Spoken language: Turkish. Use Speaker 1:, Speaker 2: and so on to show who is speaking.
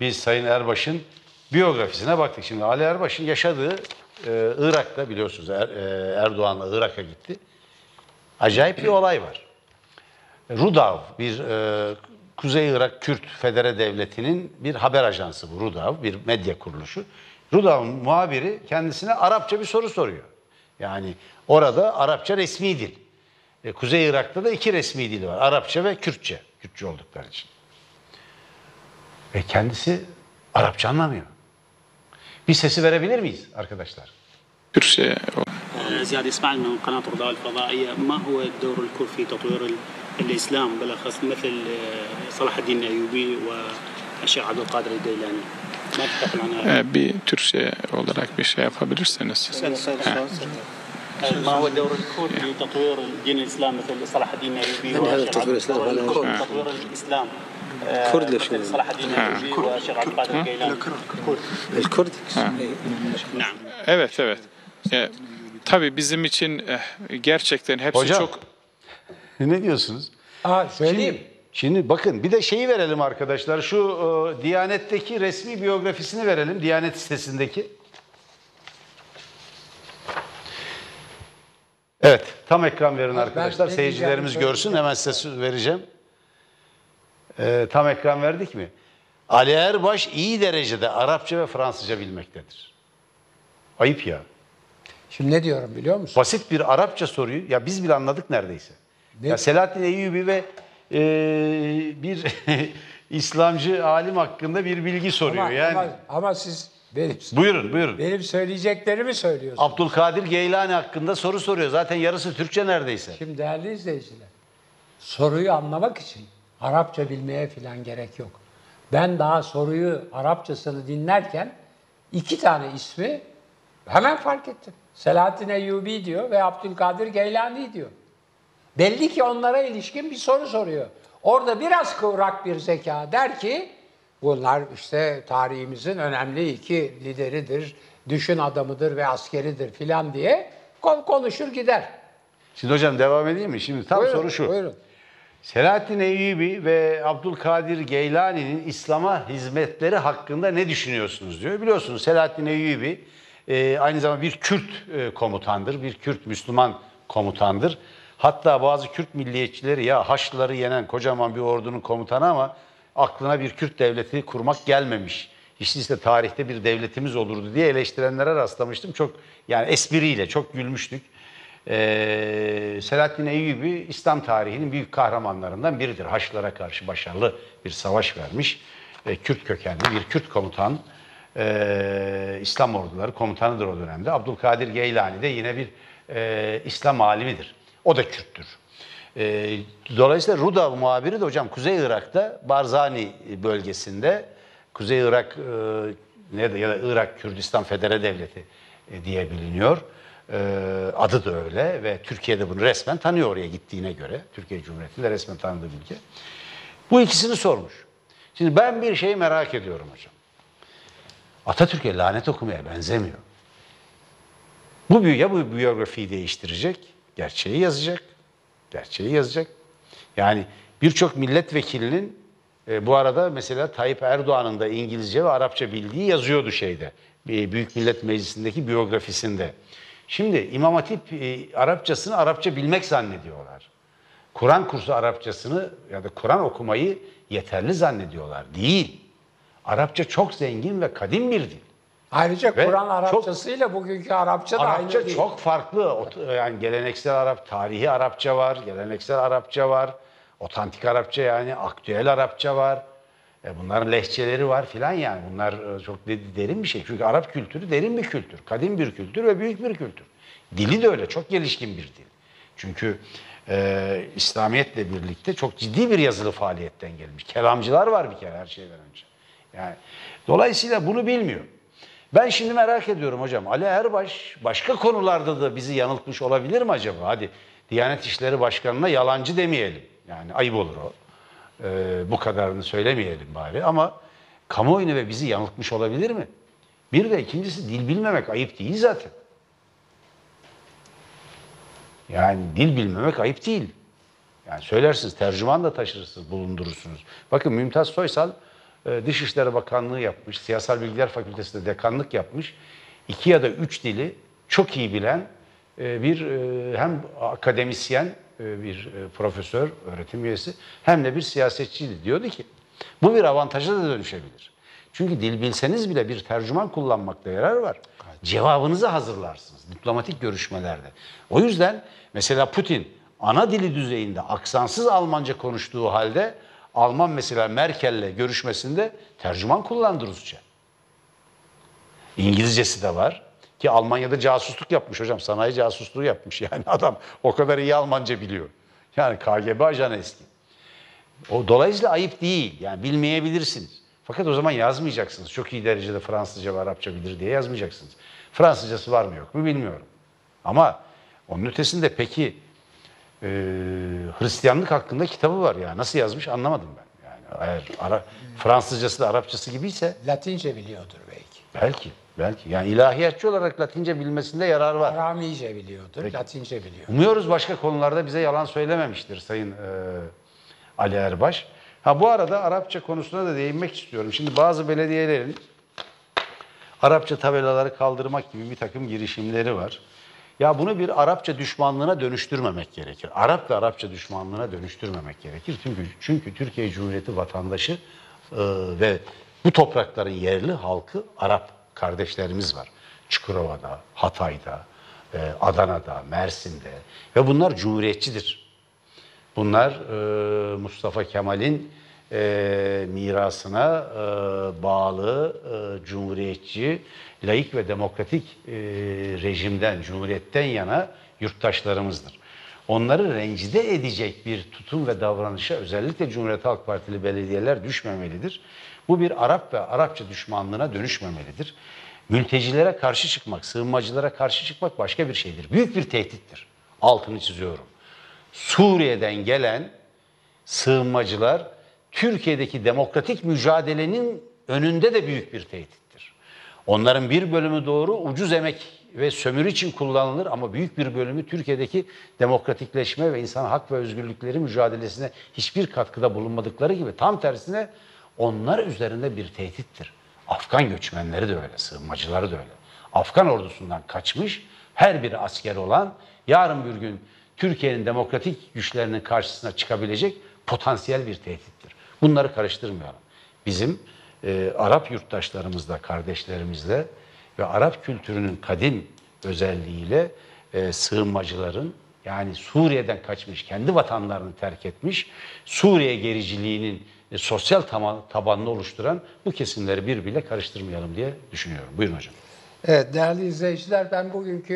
Speaker 1: biz Sayın Erbaş'ın biyografisine baktık. Şimdi Ali Erbaş'ın yaşadığı e, Irak'ta biliyorsunuz Er- e, Erdoğan'la Irak'a gitti. Acayip bir olay var. Rudav bir e, Kuzey Irak Kürt Federe Devleti'nin bir haber ajansı bu Rudav, bir medya kuruluşu. Rudav'ın muhabiri kendisine Arapça bir soru soruyor. Yani orada Arapça resmi dil. E, Kuzey Irak'ta da iki resmi dili var. Arapça ve Kürtçe. Kürtçe oldukları için. Ve kendisi Arapça anlamıyor. Bir sesi verebilir miyiz arkadaşlar?
Speaker 2: Türkçe
Speaker 3: زياد اسماعيل من قناة الرضا الفضائية ما هو الدور الكل في تطوير ال- الإسلام بالأخص مثل آه، صلاح الدين الأيوبي والشيخ عبد القادر الجيلاني ما تتكلم عنها
Speaker 2: e, bir Türkçe olarak bir şey yapabilirseniz.
Speaker 3: ما هو الدور الكل في تطوير الدين الإسلام مثل صلاح الدين الأيوبي
Speaker 4: من هذا
Speaker 3: والشيخ
Speaker 4: تطوير
Speaker 3: عبد-
Speaker 4: الإسلام؟ هذا
Speaker 3: الكل
Speaker 2: آه.
Speaker 3: تطوير الإسلام آه،
Speaker 4: كرد ليش
Speaker 3: مثل صلاح الدين الأيوبي والشيخ عبد القادر الجيلاني كرد
Speaker 4: الكرد
Speaker 3: نعم
Speaker 2: Evet evet. E, tabii bizim için eh, gerçekten hepsi
Speaker 1: Hocam.
Speaker 2: çok
Speaker 1: Ne diyorsunuz?
Speaker 5: Aa, söyleyeyim.
Speaker 1: Şimdi bakın bir de şeyi verelim arkadaşlar. Şu e, Diyanet'teki resmi biyografisini verelim. Diyanet sitesindeki. Evet, tam ekran verin
Speaker 5: Ben
Speaker 1: arkadaşlar.
Speaker 5: ne
Speaker 1: Seyircilerimiz
Speaker 5: diyeceğimi
Speaker 1: görsün. Hemen size sö- vereceğim. E, tam ekran verdik mi? Ali Erbaş iyi derecede Arapça ve Fransızca bilmektedir. Ayıp ya.
Speaker 5: Şimdi ne diyorum biliyor musun?
Speaker 1: Basit bir Arapça soruyu ya biz bile anladık neredeyse.
Speaker 5: Ne?
Speaker 1: Ya Selahattin Eyyubi ve e, bir İslamcı alim hakkında bir bilgi soruyor.
Speaker 5: Ama,
Speaker 1: yani
Speaker 5: ama, ama siz benim,
Speaker 1: buyurun buyurun.
Speaker 5: benim söyleyeceklerimi söylüyorsunuz.
Speaker 1: Abdülkadir Geylani hakkında soru soruyor. Zaten yarısı Türkçe neredeyse.
Speaker 5: Şimdi değerli izleyiciler, soruyu anlamak için Arapça bilmeye falan gerek yok. Ben daha soruyu Arapçasını dinlerken iki tane ismi hemen fark ettim. Selahattin Eyyubi diyor ve Abdülkadir Geylani diyor. Belli ki onlara ilişkin bir soru soruyor. Orada biraz kıvrak bir zeka der ki bunlar işte tarihimizin önemli iki lideridir, düşün adamıdır ve askeridir filan diye kon- konuşur gider.
Speaker 1: Şimdi hocam devam edeyim mi? Şimdi tam
Speaker 5: Buyurun,
Speaker 1: soru şu.
Speaker 5: Buyurun.
Speaker 1: Selahattin Eyyubi ve Abdülkadir Geylani'nin İslam'a hizmetleri hakkında ne düşünüyorsunuz diyor. Biliyorsunuz Selahattin Eyyubi e, aynı zamanda bir Kürt e, komutandır, bir Kürt Müslüman komutandır. Hatta bazı Kürt milliyetçileri ya Haçlıları yenen kocaman bir ordunun komutanı ama aklına bir Kürt devleti kurmak gelmemiş. İşte ise tarihte bir devletimiz olurdu diye eleştirenlere rastlamıştım. Çok yani espriyle çok gülmüştük. Ee, Selahattin Eyyubi İslam tarihinin büyük kahramanlarından biridir. Haçlılara karşı başarılı bir savaş vermiş. Ee, Kürt kökenli bir Kürt komutan. Ee, İslam orduları komutanıdır o dönemde. Abdülkadir Geylani de yine bir e, İslam alimidir. O da Kürttür. Ee, dolayısıyla Rudav muhabiri de hocam Kuzey Irak'ta Barzani bölgesinde Kuzey Irak e, ne de ya da Irak Kürdistan Federe Devleti e, diye biliniyor. E, adı da öyle ve Türkiye'de bunu resmen tanıyor oraya gittiğine göre. Türkiye Cumhuriyeti'nde resmen tanıdığı ülke. Bu ikisini sormuş. Şimdi ben bir şeyi merak ediyorum hocam. Atatürk'e lanet okumaya benzemiyor. Bu ya bu biyografiyi değiştirecek, gerçeği yazacak, gerçeği yazacak. Yani birçok milletvekilinin e, bu arada mesela Tayyip Erdoğan'ın da İngilizce ve Arapça bildiği yazıyordu şeyde. Büyük Millet Meclisi'ndeki biyografisinde. Şimdi İmam Hatip e, Arapçasını Arapça bilmek zannediyorlar. Kur'an kursu Arapçasını ya da Kur'an okumayı yeterli zannediyorlar. Değil. Arapça çok zengin ve kadim bir dil.
Speaker 5: Ayrıca
Speaker 1: Ve
Speaker 5: Kur'an
Speaker 1: çok-
Speaker 5: Arapçasıyla bugünkü Arapça da
Speaker 1: Arapça
Speaker 5: aynı değil.
Speaker 1: çok farklı. Ot- Yani geleneksel Arap, tarihi Arapça var, geleneksel Arapça var, otantik Arapça yani aktüel Arapça var. E bunların lehçeleri var filan yani. Bunlar e, çok de- derin bir şey. Çünkü Arap kültürü derin bir kültür, kadim bir kültür ve büyük bir kültür. Dili de öyle, çok gelişkin bir dil. Çünkü e, İslamiyetle birlikte çok ciddi bir yazılı faaliyetten gelmiş. Kelamcılar var bir kere her şeyden önce. Yani dolayısıyla bunu bilmiyor. Ben şimdi merak ediyorum hocam. Ali Erbaş başka konularda da bizi yanıltmış olabilir mi acaba? Hadi Diyanet İşleri Başkanı'na yalancı demeyelim. Yani ayıp olur o. Ee, bu kadarını söylemeyelim bari ama kamuoyunu ve bizi yanıltmış olabilir mi? Bir de ikincisi dil bilmemek ayıp değil zaten. Yani dil bilmemek ayıp değil. Yani söylersiniz, tercüman da taşırırsınız, bulundurursunuz. Bakın Mümtaz Soysal e, Dışişleri Bakanlığı yapmış, Siyasal Bilgiler Fakültesi'nde dekanlık yapmış. iki ya da üç dili çok iyi bilen e, bir e, hem akademisyen, bir e, profesör, öğretim üyesi hem de bir siyasetçiydi. Diyordu ki bu bir avantaja da dönüşebilir. Çünkü dil bilseniz bile bir tercüman kullanmakta yarar var. Cevabınızı hazırlarsınız diplomatik görüşmelerde. O yüzden mesela Putin ana dili düzeyinde aksansız Almanca konuştuğu halde Alman mesela Merkel'le görüşmesinde tercüman kullandı Rusça. İngilizcesi de var. Ki Almanya'da casusluk yapmış hocam. Sanayi casusluğu yapmış yani adam. O kadar iyi Almanca biliyor. Yani KGB ajanı eski. O dolayısıyla ayıp değil. Yani bilmeyebilirsiniz. Fakat o zaman yazmayacaksınız. Çok iyi derecede Fransızca ve Arapça bilir diye yazmayacaksınız. Fransızcası var mı yok mu bilmiyorum. Ama onun ötesinde peki e, Hristiyanlık hakkında kitabı var ya. Nasıl yazmış anlamadım ben. Yani eğer Ara, Fransızcası da Arapçası gibiyse
Speaker 5: Latince biliyordur belki.
Speaker 1: belki. Belki. Yani ilahiyatçı olarak Latince bilmesinde yarar var.
Speaker 5: Aramice biliyordur, Latince biliyor.
Speaker 1: Umuyoruz başka konularda bize yalan söylememiştir Sayın e, Ali Erbaş. Ha bu arada Arapça konusuna da değinmek istiyorum. Şimdi bazı belediyelerin Arapça tabelaları kaldırmak gibi bir takım girişimleri var. Ya bunu bir Arapça düşmanlığına dönüştürmemek gerekir. Arap ve Arapça düşmanlığına dönüştürmemek gerekir. Çünkü, çünkü Türkiye Cumhuriyeti vatandaşı e, ve bu toprakların yerli halkı Arap kardeşlerimiz var. Çukurova'da, Hatay'da, e, Adana'da, Mersin'de ve bunlar cumhuriyetçidir. Bunlar e, Mustafa Kemal'in e, mirasına bağlı cumhuriyetçi, laik ve demokratik rejimden, cumhuriyetten yana yurttaşlarımızdır. Onları rencide edecek bir tutum ve davranışa özellikle Cumhuriyet Halk Partili belediyeler düşmemelidir. Bu bir Arap ve Arapça düşmanlığına dönüşmemelidir. Mültecilere karşı çıkmak, sığınmacılara karşı çıkmak başka bir şeydir. Büyük bir tehdittir. Altını çiziyorum. Suriye'den gelen sığınmacılar Türkiye'deki demokratik mücadelenin önünde de büyük bir tehdittir. Onların bir bölümü doğru ucuz emek ve sömürü için kullanılır ama büyük bir bölümü Türkiye'deki demokratikleşme ve insan hak ve özgürlükleri mücadelesine hiçbir katkıda bulunmadıkları gibi tam tersine onlar üzerinde bir tehdittir. Afgan göçmenleri de öyle, sığınmacıları da öyle. Afgan ordusundan kaçmış her bir asker olan yarın bir gün Türkiye'nin demokratik güçlerinin karşısına çıkabilecek potansiyel bir tehdittir. Bunları karıştırmayalım. Bizim e, Arap yurttaşlarımızla, kardeşlerimizle ve Arap kültürünün kadim özelliğiyle e, sığınmacıların yani Suriye'den kaçmış, kendi vatanlarını terk etmiş, Suriye gericiliğinin e, sosyal tama- tabanını oluşturan bu kesimleri birbiriyle karıştırmayalım diye düşünüyorum. Buyurun hocam.
Speaker 5: Evet değerli izleyiciler ben bugünkü